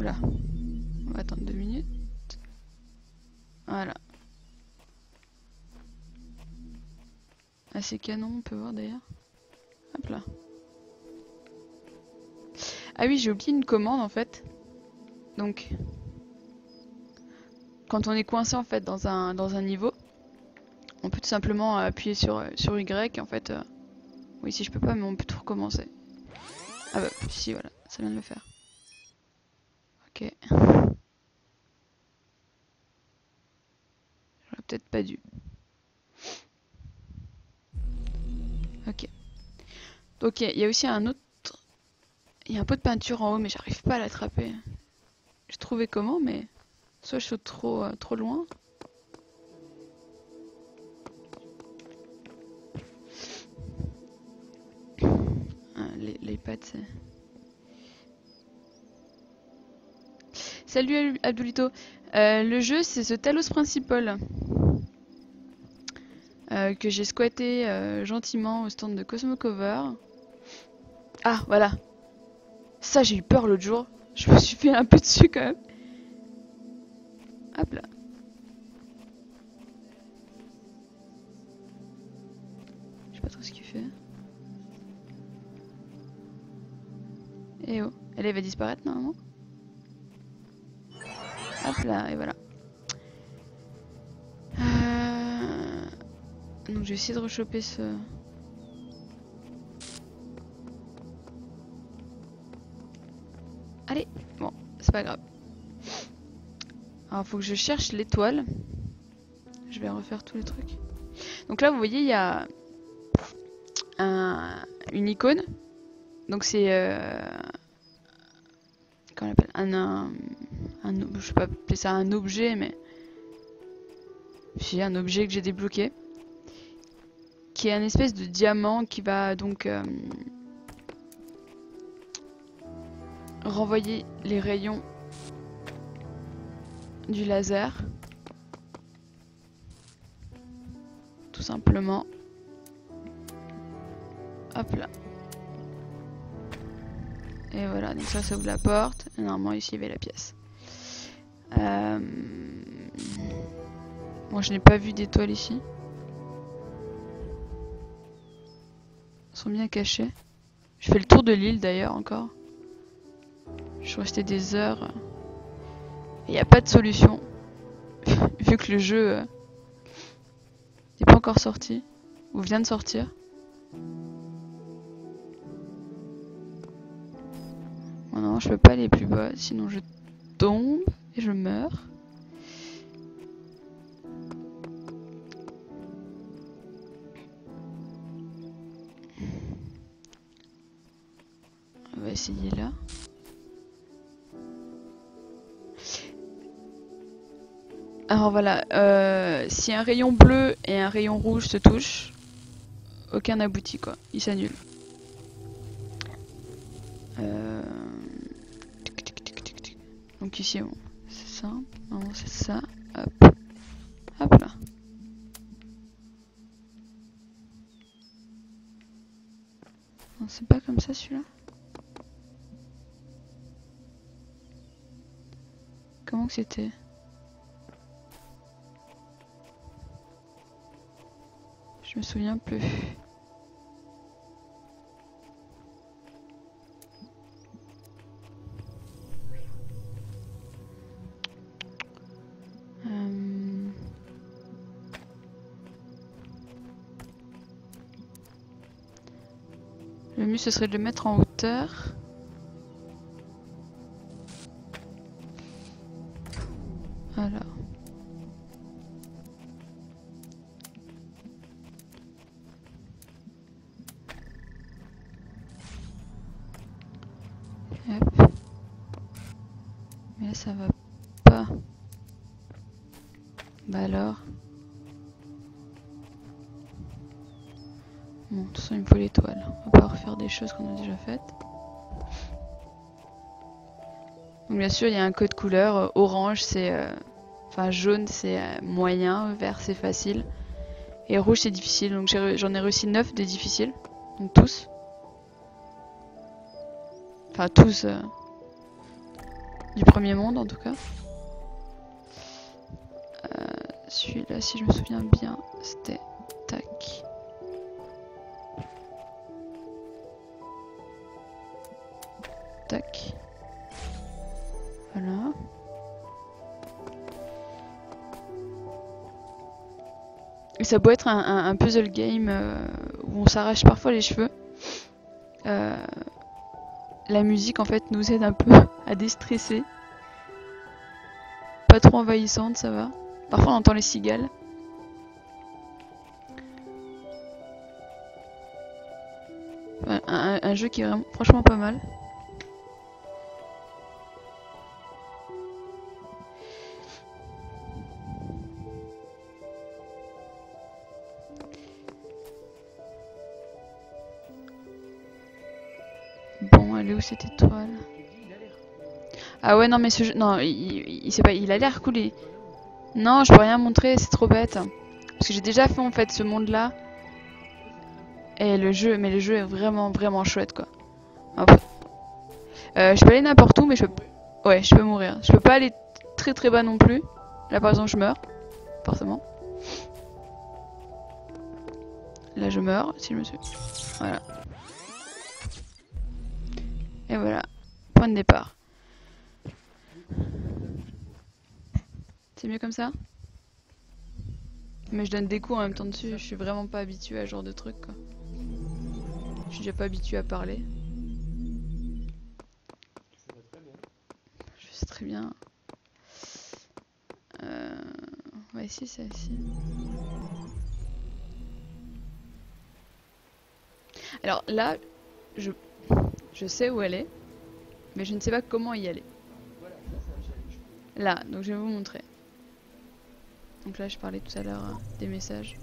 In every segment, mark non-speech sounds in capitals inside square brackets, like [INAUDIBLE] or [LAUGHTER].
Oula. On va attendre deux minutes. Voilà. Ah, c'est canon, on peut voir d'ailleurs. Hop là. Ah oui, j'ai oublié une commande en fait. Donc, quand on est coincé en fait dans un, dans un niveau, on peut tout simplement appuyer sur, sur Y en fait. euh, Oui, si je peux pas, mais on peut tout recommencer. Ah bah, si, voilà, ça vient de le faire. Ok. J'aurais peut-être pas dû. Ok. Donc il y, a aussi un autre... Il y a un pot de peinture en haut, mais j'arrive pas à l'attraper. J'ai trouvé comment, mais... Soit je saute trop, euh, trop loin. Ah, les, les pattes, c'est... Salut Abdulito. Euh, le jeu, c'est ce Talos Principal. Euh, que j'ai squatté euh, gentiment au stand de Cosmo Cover. Ah, voilà. Ça, j'ai eu peur l'autre jour. Je me suis fait un peu dessus quand même. Hop là. Je sais pas trop ce qu'il fait. Et oh, elle elle va disparaître normalement. Là, et voilà. Euh... Donc je vais essayer de rechoper ce... Allez, bon, c'est pas grave. Alors faut que je cherche l'étoile. Je vais refaire tous les trucs. Donc là vous voyez il y a un, une icône. Donc c'est euh, comment on appelle un, un je sais pas appeler ça un objet mais j'ai un objet que j'ai débloqué qui est un espèce de diamant qui va donc euh, renvoyer les rayons du laser. Tout simplement. Hop là. Et voilà, donc ça, ça ouvre la porte. Et normalement, ici, il y avait la pièce. Euh... Moi, je n'ai pas vu d'étoiles ici. Elles sont bien cachées. Je fais le tour de l'île d'ailleurs encore. Je suis resté des heures. Il n'y a pas de solution. [LAUGHS] Vu que le jeu euh, n'est pas encore sorti. Ou vient de sortir. Oh non, je peux pas aller plus bas. Sinon je tombe je meurs. On va essayer là. Alors voilà, euh, si un rayon bleu et un rayon rouge se touchent, aucun n'aboutit quoi, il s'annule. Euh... Donc ici, c'est non c'est ça, hop, hop là. Non, c'est pas comme ça celui-là. Comment que c'était? Je me souviens plus. Ce serait de le mettre en hauteur. Bien sûr, il y a un code couleur. Euh, Orange, c'est. euh, Enfin, jaune, c'est euh, moyen. Vert, c'est facile. Et rouge, c'est difficile. Donc, j'en ai réussi 9 des difficiles. Donc, tous. Enfin, tous. Du premier monde en tout cas. Celui-là, si je me souviens bien, c'était. Tac. Voilà. Et ça peut être un, puzzle game euh, où on s'arrache parfois les cheveux. Euh, la musique en fait nous aide un peu [LAUGHS] à déstresser. Pas trop envahissante, ça va. Parfois on entend les cigales. Un- un jeu qui est vraiment, franchement pas mal. Cette Ah ouais, non, mais ce jeu. Non, il, il, pas, il a l'air cool. Non, je peux rien montrer, c'est trop bête. Parce que j'ai déjà fait en fait ce monde-là. Et le jeu, mais le jeu est vraiment, vraiment chouette quoi. Hop. Euh, je peux aller n'importe où, mais je peux. Ouais, je peux mourir. Je peux pas aller très très bas non plus. Là par exemple, je meurs. Forcément. Là, je meurs si je me suis. Voilà. Et voilà. Point de départ. C'est mieux comme ça? Mais je donne des coups en même temps dessus, je suis vraiment pas habituée à ce genre de truc. Je suis déjà pas habituée à parler. Je sais très bien. Euh... Ouais, si, c'est ici. Alors là, je... je sais où elle est, mais je ne sais pas comment y aller. Là, donc je vais vous montrer. Donc là, je parlais tout à l'heure euh, des messages.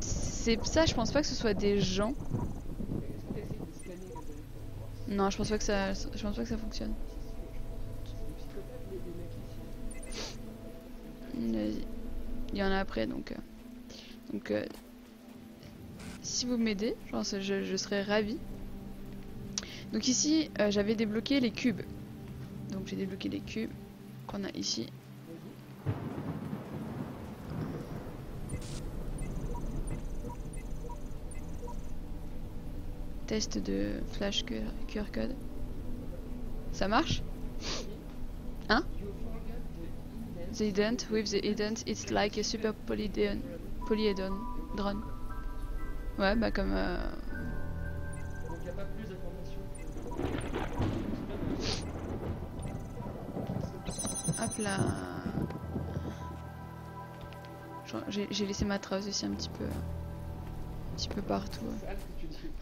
C'est ça, je pense pas que ce soit des gens. Non, je pense pas que ça, je pense pas que ça fonctionne. Il y en a après, donc. euh, Donc, euh, vous m'aidez, je, je, serais ravie. Donc ici, euh, j'avais débloqué les cubes. Donc j'ai débloqué les cubes qu'on a ici. Test de flash QR code. Ça marche? Hein? The ident with the ident it's like a super drone. Ouais bah comme euh, Donc n'y a pas plus d'informations. Hop là. J'ai j'ai laissé ma trace aussi un petit peu. Un petit peu partout.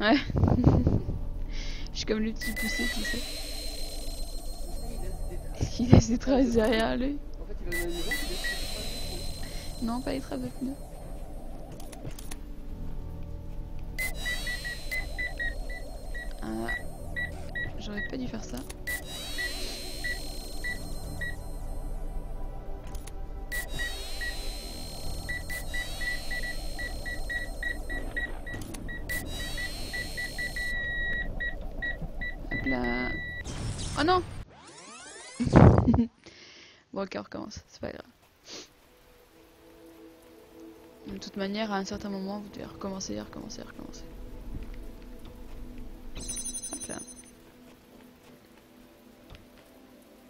Ouais. [LAUGHS] Je suis comme le petit poussé, tu sais. Est-ce qu'il laisse des traces derrière lui? En fait, il des traces. Non, pas les traces de pneus. À un certain moment, vous devez recommencer, recommencer, recommencer. Hop là.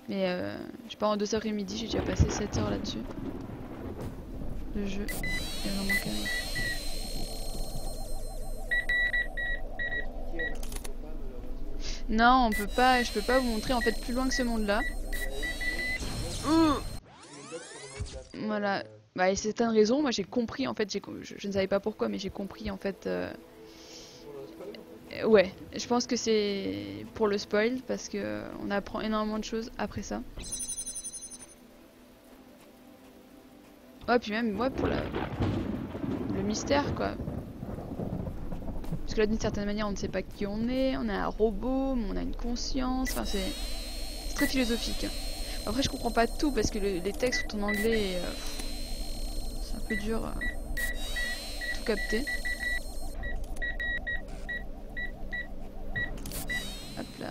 Mais euh, je pas, en 2h30, j'ai déjà passé 7 heures là-dessus. Le jeu est vraiment calme. Non, on peut pas, je peux pas vous montrer en fait plus loin que ce monde-là. Voilà. Bah, et certaines raisons, moi j'ai compris en fait, je, je ne savais pas pourquoi, mais j'ai compris en fait. euh, ouais, je pense que c'est pour le spoil parce que euh, on apprend énormément de choses après ça. Ouais, puis même ouais pour la le mystère quoi. Parce que là d'une certaine manière, on ne sait pas qui on est, on est un robot, mais on a une conscience. Enfin, c'est très philosophique. Après, je comprends pas tout parce que le- les textes sont en anglais et euh, dur à tout capter. Hop là.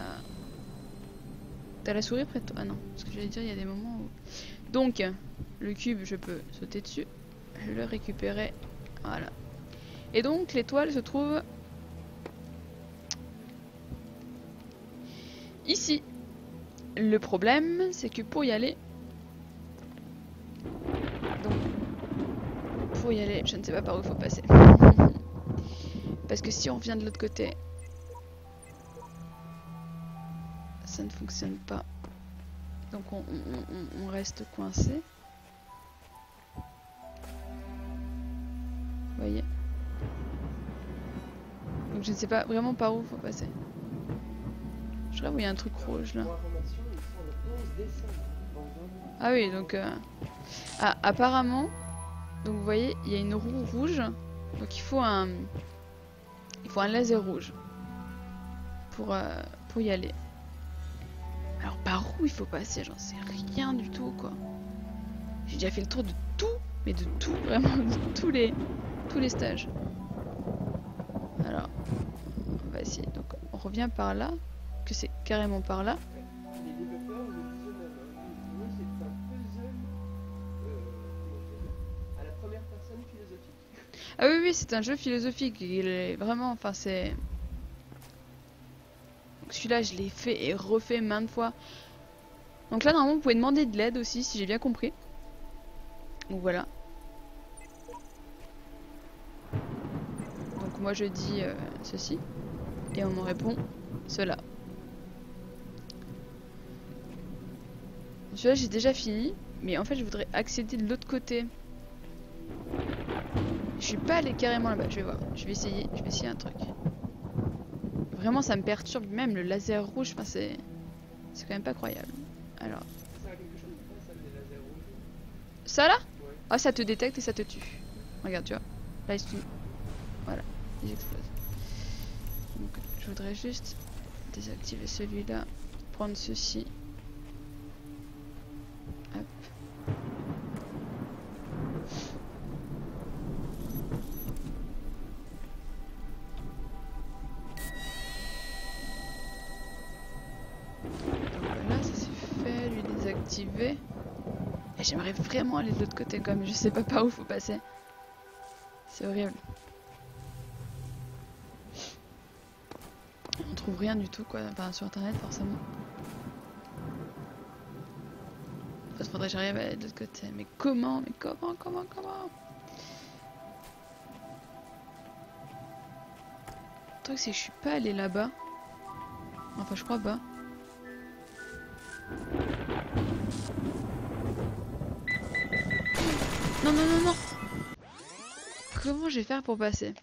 T'as la souris près de toi? Ah non, parce que j'allais dire, il y a des moments où... Donc, le cube, je peux sauter dessus, le récupérer, voilà. Et donc, l'étoile se trouve ici. Le problème, c'est que pour y aller... y aller, je ne sais pas par où il faut passer. [LAUGHS] Parce que si on vient de l'autre côté, ça ne fonctionne pas. Donc on, reste coincé. Vous voyez? Donc je ne sais pas vraiment par où il faut passer. Je rêve où il y a un truc rouge là. Ah oui, donc... Euh... Ah, apparemment, donc vous voyez, il y a une roue rouge. Donc il faut un... Il faut un laser rouge. Pour, euh, pour y aller. Alors par où il faut passer? J'en sais rien du tout quoi. J'ai déjà fait le tour de tout, mais de tout, [LAUGHS] vraiment, de tous les, tous les stages. Alors, on va essayer. Donc on revient par là, que c'est carrément par là. C'est un jeu philosophique. Il est vraiment, enfin, c'est. Celui-là, je l'ai fait et refait maintes fois. Donc là, normalement, vous pouvez demander de l'aide aussi, si j'ai bien compris. Donc voilà. Donc moi, je dis euh, ceci. Et on me répond cela. Celui-là, j'ai déjà fini. Mais en fait, je voudrais accéder de l'autre côté. Je suis pas allé carrément là-bas. Je vais voir. Je vais essayer. Je vais essayer un truc. Vraiment, ça me perturbe. Même le laser rouge, enfin, c'est... C'est quand même pas croyable. Alors... Ça là? Ah, ça te détecte et ça te tue. Regarde, tu vois. Là, ils Voilà, ils explosent. Donc, je voudrais juste désactiver celui-là. Prendre ceci. Vraiment aller de l'autre côté comme je sais pas par où faut passer. C'est horrible. On trouve rien du tout quoi, enfin sur internet forcément. Faudrait que j'arrive à aller de l'autre côté. Mais comment Mais comment Comment Comment? Le truc c'est que je suis pas allé là-bas. Enfin je crois pas. Non, non, non, non Comment je vais faire pour passer?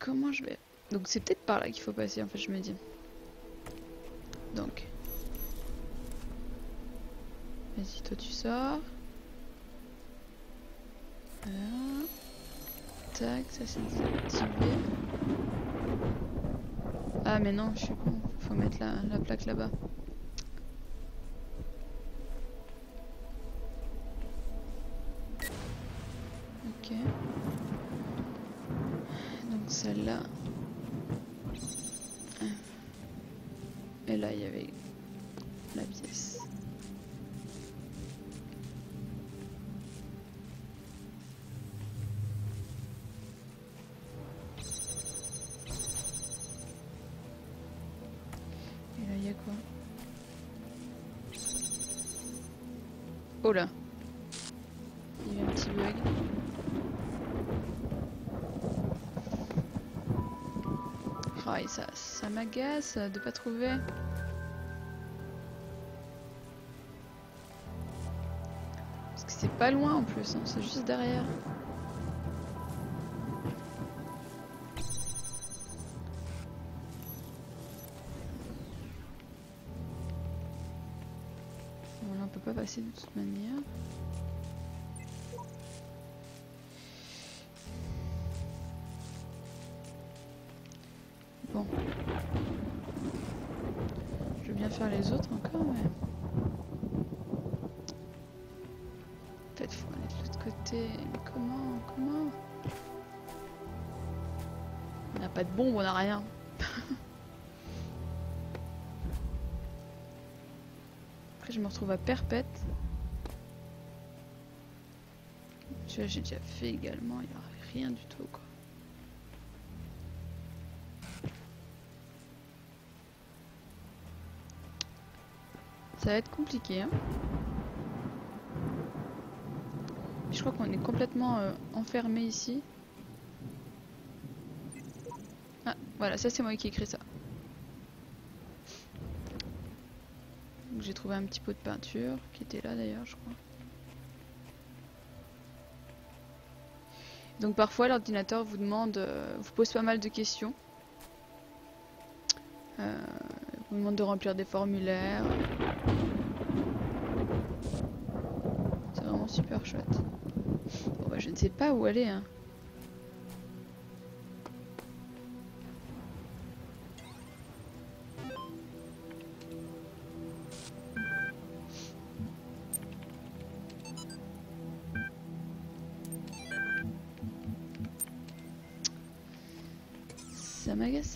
Comment je vais... Donc c'est peut-être par là qu'il faut passer en fait, je me dis. Donc. Vas-y, toi tu sors. Voilà. Tac, ça c'est désactivé. Ah mais non, je suis con. Faut mettre la, la plaque là-bas. Donc celle-là. Et là, il y avait ça, m'agace de pas trouver. Parce que c'est pas loin en plus, hein, c'est juste derrière. Bon là on peut pas passer de toute manière. Bombe, on n'a rien. je me retrouve à perpète. Vois, j'ai déjà fait également, il n'y a rien du tout quoi. Ça va être compliqué. Hein. Je crois qu'on est complètement euh, enfermé ici. Ah, voilà, ça c'est moi qui ai écrit ça. J'ai trouvé un petit pot de peinture qui était là d'ailleurs, je crois. Donc parfois l'ordinateur vous demande, euh, vous pose pas mal de questions. Euh, vous demande de remplir des formulaires. C'est vraiment super chouette. Bon bah je ne sais pas où aller hein.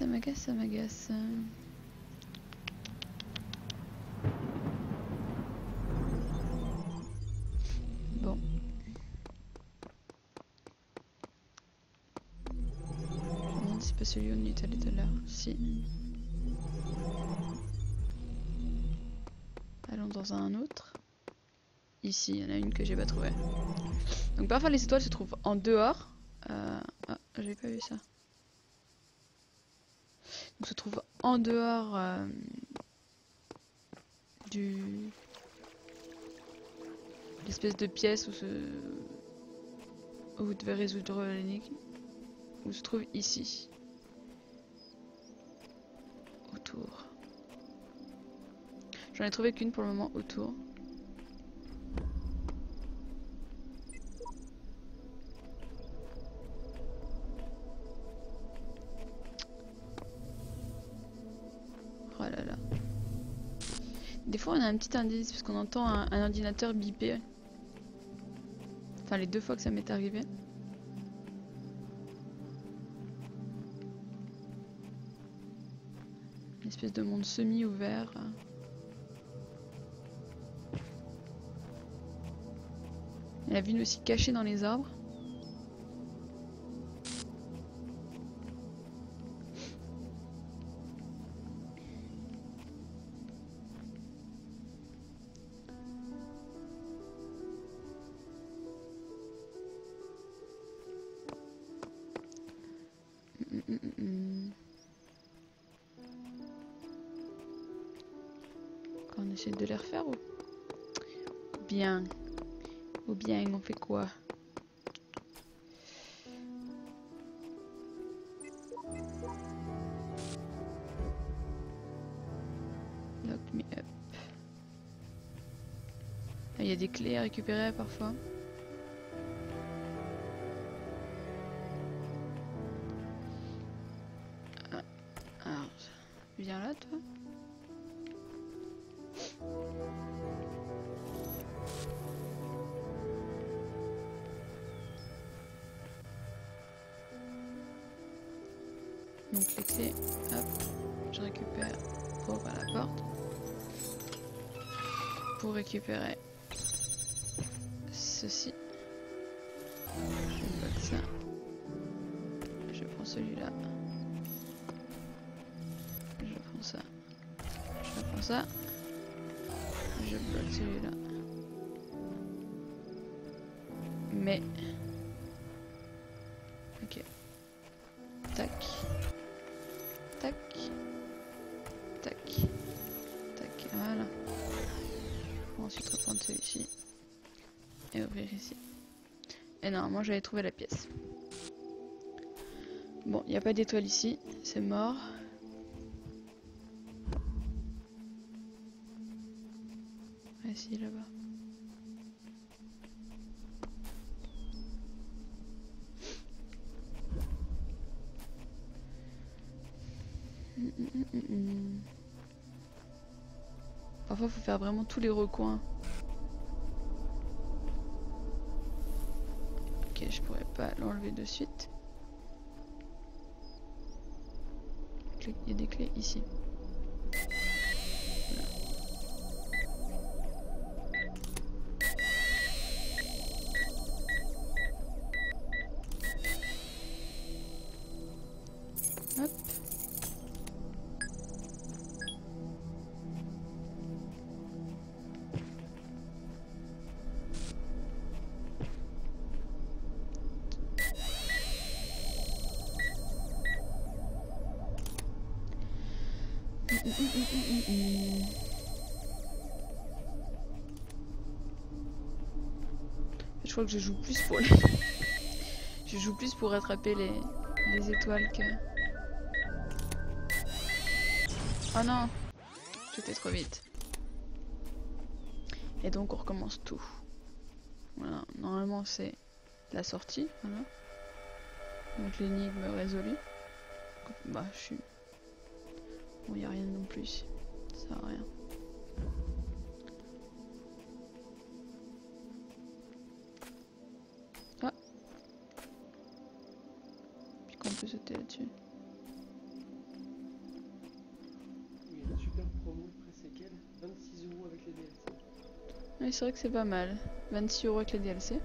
Ça m'agace, ça m'agace. Bon. Je me c'est pas celui où on est allé tout à l'heure. Si. Allons dans un autre. Ici, il y en a une que j'ai pas trouvée. Donc parfois les étoiles se trouvent en dehors. Euh... Ah, j'ai pas vu ça. Donc se trouve en dehors euh, du l'espèce de pièce où, se... où vous devez résoudre l'énigme. Où se trouve ici. Autour. J'en ai trouvé qu'une pour le moment autour. On a un petit indice parce qu'on entend un, ordinateur biper. Enfin les deux fois que ça m'est arrivé. Une espèce de monde semi-ouvert. La ville aussi cachée dans les arbres. Mm. Quoi, on essaie de les refaire ou ou bien ou bien on fait quoi? Lock me up. Ah, Il y a des clés à récupérer parfois. Mais... Ok. Tac. Tac. Tac. Tac. Voilà. Faut ensuite reprendre celui-ci. Et ouvrir ici. Et normalement j'avais trouvé la pièce. Bon, il n'y a pas d'étoile ici. C'est mort. Ah si, là-bas. Parfois, faut faire vraiment tous les recoins. Ok, je pourrais pas l'enlever de suite. Il y a des clés ici. Je crois que je joue plus pour [LAUGHS] je joue plus pour rattraper les, les étoiles que... Oh non J'étais trop vite. Et donc on recommence tout. Voilà, normalement c'est la sortie. Donc l'énigme résolue. Bah je suis... Bon y a rien non plus. Ça sert à rien. Ah Puis qu'on peut sauter là-dessus. Il y a une super promo pré-séquelle, 26 euros avec les DLC. Oui, c'est vrai que c'est pas mal. 26 euros avec les DLC.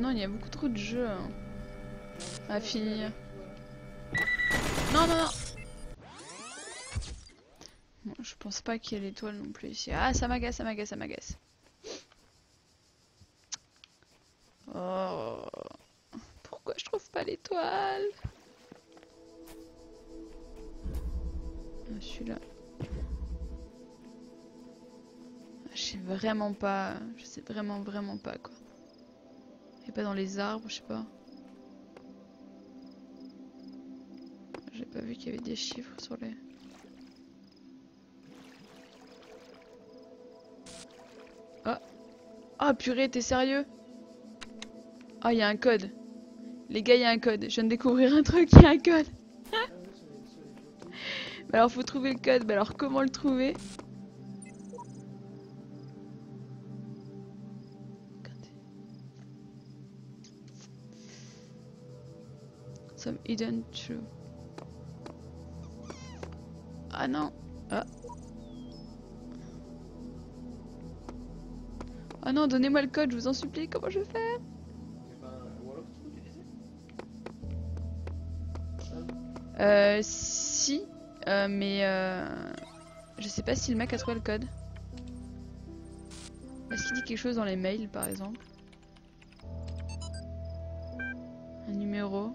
Non, il y a beaucoup trop de jeux hein, à finir. Non, non, non Je pense pas qu'il y ait l'étoile non plus ici. Ah, ça m'agace, ça m'agace, ça m'agace. Oh. Pourquoi je trouve pas l'étoile? Ah, celui-là. Ah, Je sais vraiment pas. Je sais vraiment, vraiment pas quoi. Pas dans les arbres, je sais pas. J'ai pas vu qu'il y avait des chiffres sur les. Ah Ah purée, t'es sérieux? Ah, il y a un code. Les gars, il y a un code. Je viens de découvrir un truc, il y a un code. Ah. [LAUGHS] Bah alors faut trouver le code. Bah alors comment le trouver? Hidden true. Ah non. Ah. Ah non, donnez-moi le code, je vous en supplie. Comment je l'utiliser. Euh, si, euh, mais euh, je sais pas si le mec a trouvé le code. Est-ce qu'il dit quelque chose dans les mails, par exemple? Un numéro?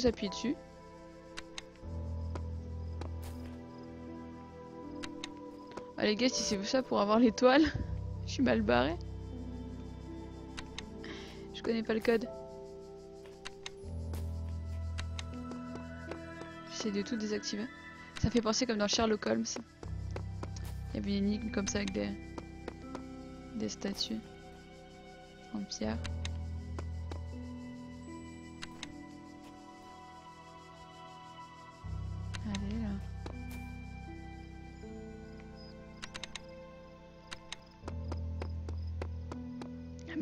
Tous appuyer dessus. Ah les gars, si c'est ça pour avoir l'étoile, [LAUGHS] je suis mal barré. Je connais pas le code. J'essaie de tout désactiver. Ça fait penser comme dans Sherlock Holmes. Il y avait une énigme comme ça avec des statues en pierre.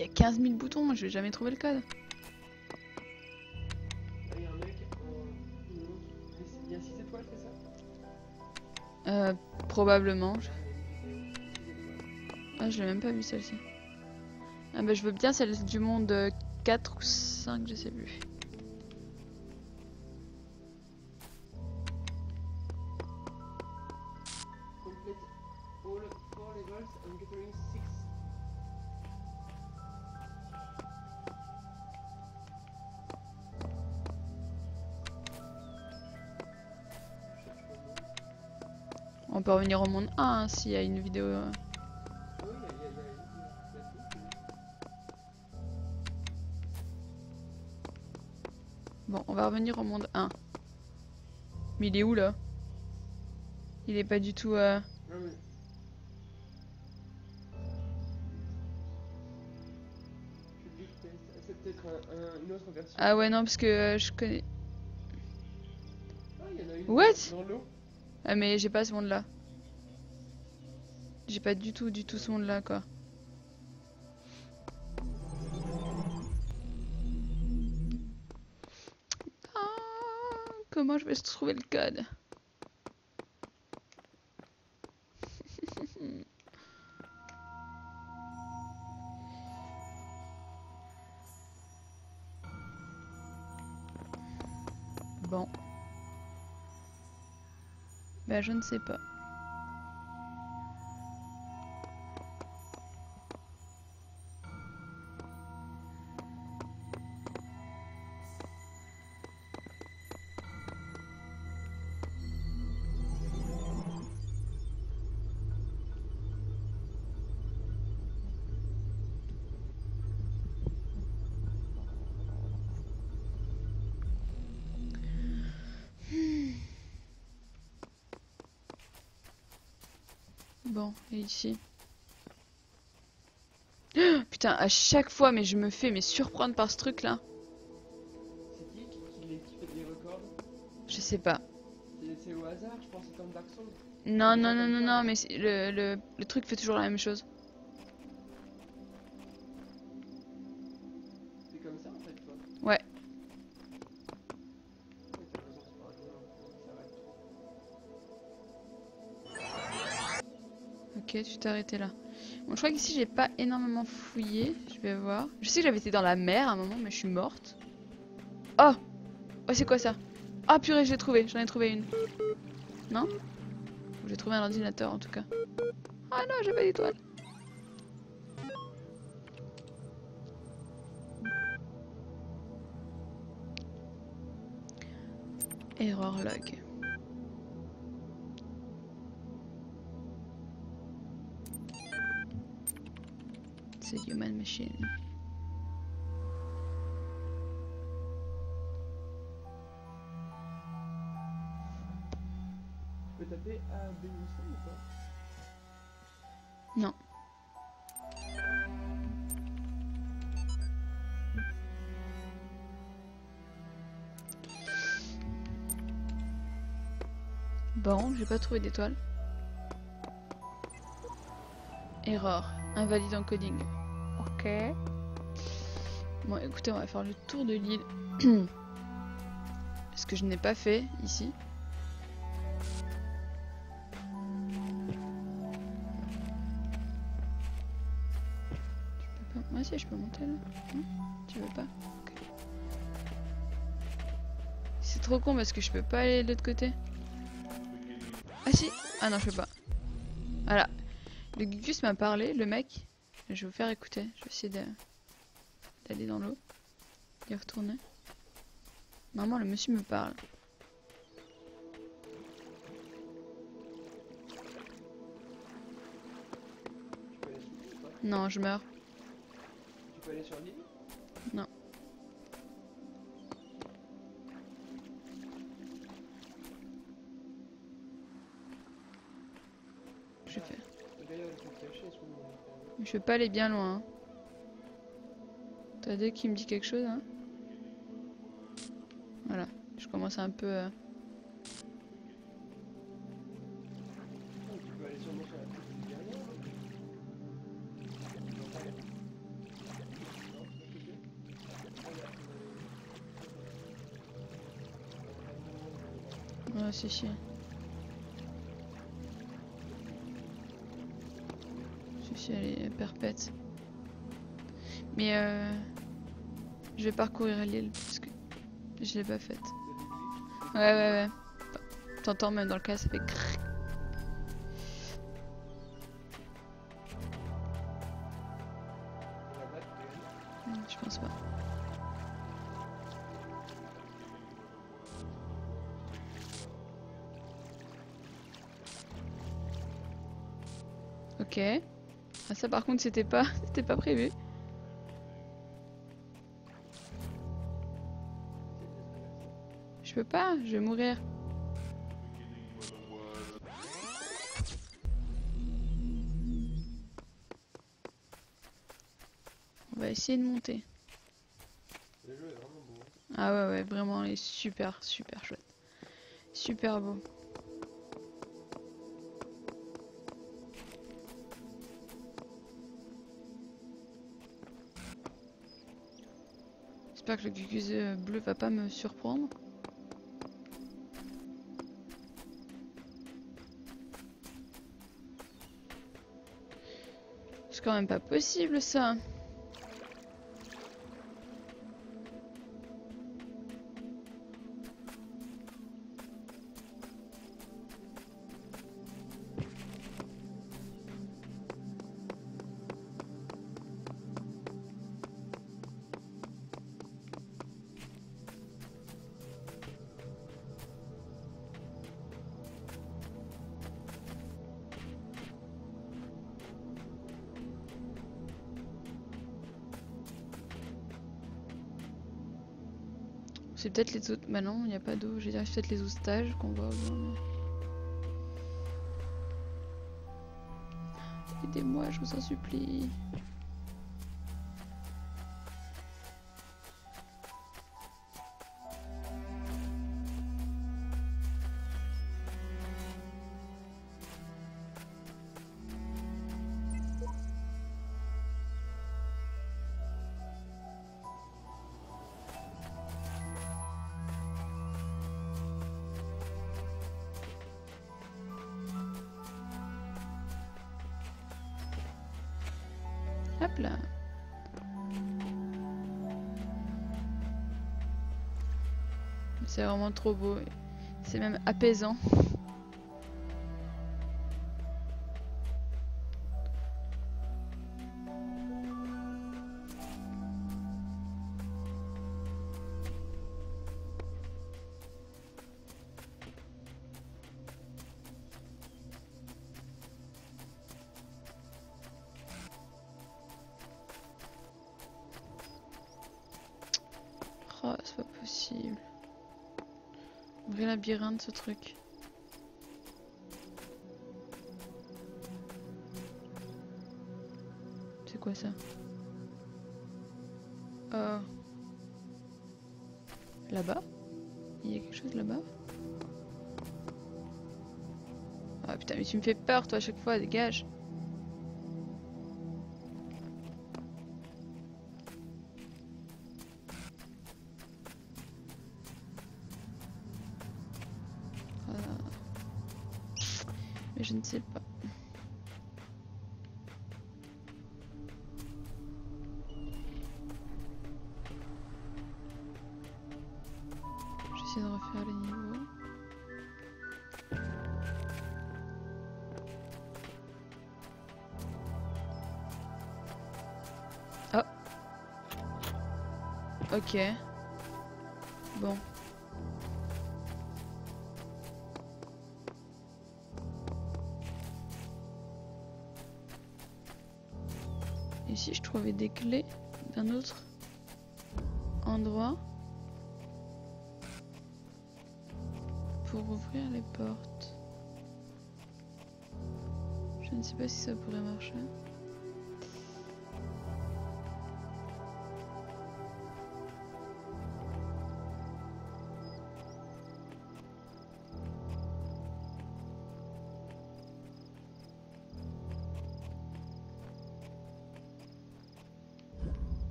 Y a 15 000 boutons, moi je vais jamais trouver le code. Là, il y a un mec en. une autre. Il y a 6 étoiles, c'est ça Euh, probablement. Ah, je l'ai même pas vu celle-ci. Ah bah je veux bien celle du monde euh, 4 ou 5, je sais plus. On peut revenir au monde 1 hein, s'il y a une vidéo. Bon, on va revenir au monde 1. Mais il est où là? Il est pas du tout. euh. Ah. Ah ouais, non, parce que euh, je connais. Ah, il y en a une What? dans. Ah, mais j'ai pas ce monde là. J'ai pas du tout, du tout ce monde là, quoi. Ah, comment je vais trouver le code? [LAUGHS] Bon. Bah je ne sais pas. Bon, et ici. [GASPS] Putain, à chaque fois, mais je me fais mais surprendre par ce truc là. C'est qui qui, qui, les- qui fait des records Je sais pas. C'est- au hasard, je pense, c'est comme Dark Souls. Non, non, non, non, non, mais c'est- le, le, le truc fait toujours la même chose. Ok, tu t'es arrêté là. Bon, je crois qu'ici j'ai pas énormément fouillé. Je vais voir. Je sais que j'avais été dans la mer à un moment, mais je suis morte. Oh Oh, c'est quoi ça? Ah, purée, je l'ai trouvé. J'en ai trouvé une. Non? J'ai trouvé un ordinateur en tout cas. Ah non, j'ai pas d'étoile. Error log. C'est Human Machine. Tu peux taper A, B ou C ou pas? Non. Bon, j'ai pas trouvé d'étoile. Erreur. Invalide encoding. Ok. Bon, écoutez, on va faire le tour de l'île. [CLEARS THROAT] Ce que je n'ai pas fait ici? Peux pas- Moi aussi, je peux monter là. Tu veux pas? C'est trop con parce que je peux pas aller de l'autre côté. Ah si Ah non, je peux pas. Voilà. Le Gugus m'a parlé, le mec. Je vais vous faire écouter. Je vais essayer d'aller dans l'eau. Y retourner. Normalement, le monsieur me parle. Non, je meurs. Tu peux aller sur l'île? Je peux pas aller bien loin. hein. T'as deux qui me dit quelque chose, hein Voilà. Je commence un peu. euh, Oh, Tu peux perpète. Mais euh, je vais parcourir l'île parce que je l'ai pas faite. Ouais, ouais, ouais. T'entends même dans le cas, ça fait crrr. Par contre [LAUGHS] c'était pas prévu. Je peux pas, je vais mourir. On va essayer de monter. Ah ouais ouais vraiment il est super super chouette. Super beau. Que le gugus euh, bleu va pas me surprendre. C'est quand même pas possible ça. C'est peut-être les autres. Bah non, il n'y a pas d'eau. J'ai dire, c'est peut-être les autres stages qu'on voit. Aidez-moi, je vous en supplie. Vraiment trop beau. C'est même apaisant. Oh, c'est pas possible. Vrai labyrinthe ce truc. C'est quoi ça Oh. Là-bas Il y a quelque chose là-bas Ah putain, mais tu me fais peur toi à chaque fois, dégage. Ici, je trouvais des clés d'un autre endroit pour ouvrir les portes. Je ne sais pas si ça pourrait marcher.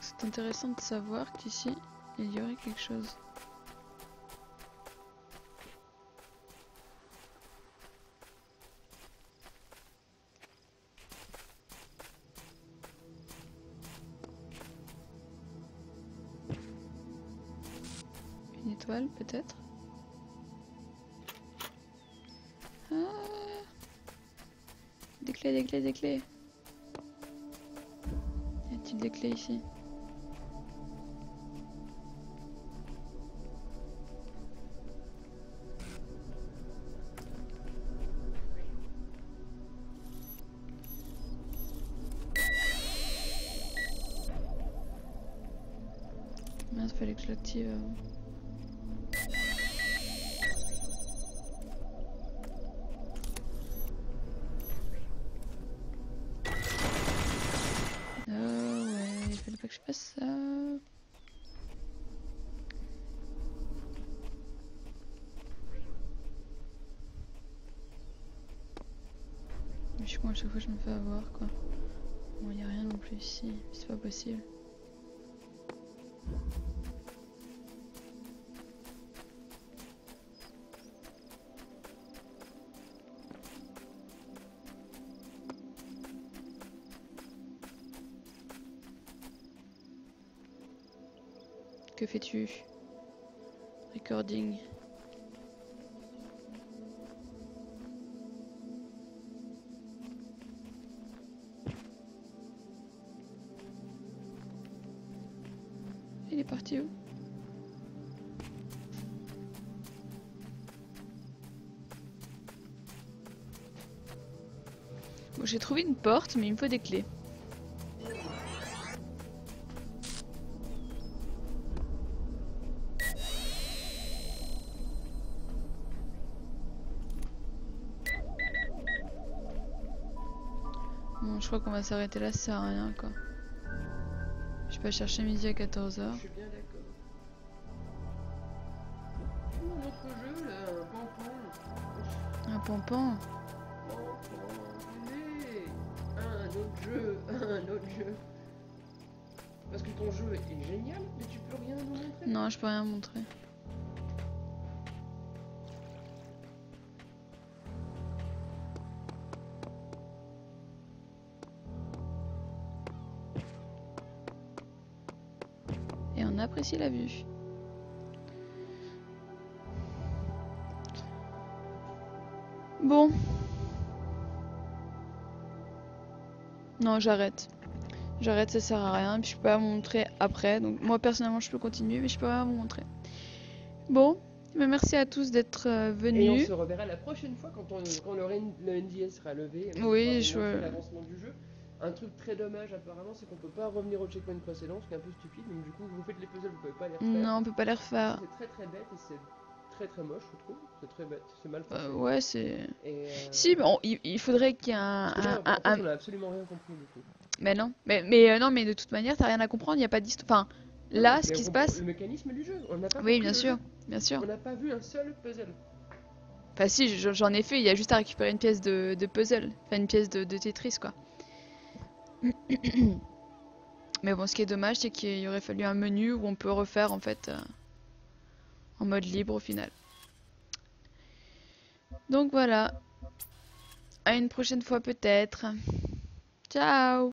C'est intéressant de savoir qu'ici, il y aurait quelque chose. Une étoile peut-être? Clés, des clés, des clés. Y a-t-il des clés ici? Mince, fallait que je l'active. avant. Chaque fois je me fais avoir quoi. Bon, y a rien non plus ici, c'est pas possible. Que fais-tu? Recording. J'ai trouvé une porte, mais il me faut des clés. Bon, je crois qu'on va s'arrêter là, ça sert à rien quoi. Je peux chercher midi à 14h. Je suis bien d'accord. Notre jeu là, un pompon. Un pompon apprécie la vue. Bon. Non, j'arrête. J'arrête, ça sert à rien. Puis je peux pas vous montrer après. Donc moi personnellement, je peux continuer, mais je peux pas vous montrer. Bon, mais merci à tous d'être euh, Et on venus. se reverra la prochaine fois quand, on, quand le, NDS sera levé. et Oui, je- l'avancement du jeu. Un truc très dommage apparemment, c'est qu'on peut pas revenir au checkpoint précédent, ce qui est un peu stupide. Donc du coup, vous faites les puzzles, vous pouvez pas les refaire. Non, on peut pas les refaire. C'est très très bête et c'est très très moche, je trouve. C'est très bête, c'est mal fait. Euh, ouais, c'est. Euh, Si, mais on- il, il faudrait qu'il y ait un. là, fait, on a absolument rien compris du coup. Mais non, mais, mais euh, non, mais de toute manière, t'as rien à comprendre. Il y a pas d'histoire. Enfin, là, Mais ce qui se passe. Le mécanisme du jeu, on n'a pas Oui, bien sûr, jeu. bien sûr. On n'a pas vu un seul puzzle. Enfin, si, je- j'en ai fait. Il y a juste à récupérer une pièce de, de puzzle, enfin une pièce de, de Tetris, quoi. [COUGHS] Mais bon, ce qui est dommage, c'est qu'il aurait fallu un menu où on peut refaire en fait euh, en mode libre au final. Donc voilà. À une prochaine fois peut-être. Ciao